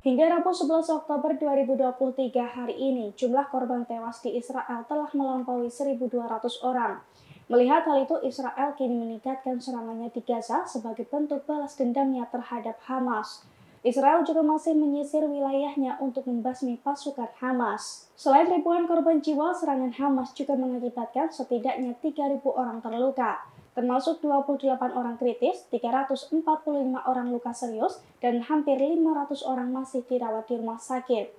Hingga Rabu 11 Oktober 2023 hari ini, jumlah korban tewas di Israel telah melampaui 1.200 orang. Melihat hal itu, Israel kini meningkatkan serangannya di Gaza sebagai bentuk balas dendamnya terhadap Hamas. Israel juga masih menyisir wilayahnya untuk membasmi pasukan Hamas. Selain ribuan korban jiwa, serangan Hamas juga mengakibatkan setidaknya 3.000 orang terluka termasuk 28 orang kritis, 345 orang luka serius, dan hampir 500 orang masih dirawat di rumah sakit.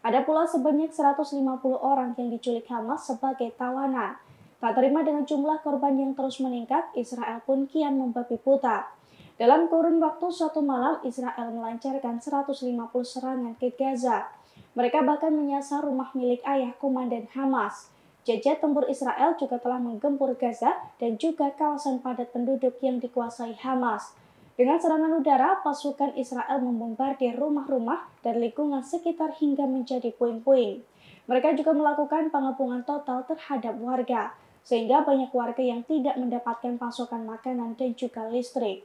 Ada pula sebanyak 150 orang yang diculik Hamas sebagai tawanan. Tak terima dengan jumlah korban yang terus meningkat, Israel pun kian membabi buta. Dalam kurun waktu satu malam, Israel melancarkan 150 serangan ke Gaza. Mereka bahkan menyasar rumah milik ayah komandan Hamas. Jajah tempur Israel juga telah menggempur Gaza dan juga kawasan padat penduduk yang dikuasai Hamas. Dengan serangan udara, pasukan Israel membombardir rumah-rumah dan lingkungan sekitar hingga menjadi puing-puing. Mereka juga melakukan pengepungan total terhadap warga, sehingga banyak warga yang tidak mendapatkan pasokan makanan dan juga listrik.